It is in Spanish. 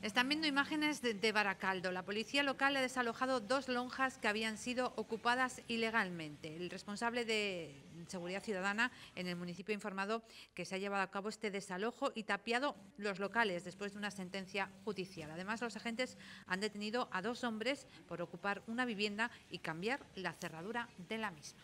Están viendo imágenes de, Baracaldo. La policía local ha desalojado dos lonjas que habían sido ocupadas ilegalmente. El responsable de Seguridad Ciudadana en el municipio ha informado que se ha llevado a cabo este desalojo y tapiado los locales después de una sentencia judicial. Además, los agentes han detenido a dos hombres por ocupar una vivienda y cambiar la cerradura de la misma.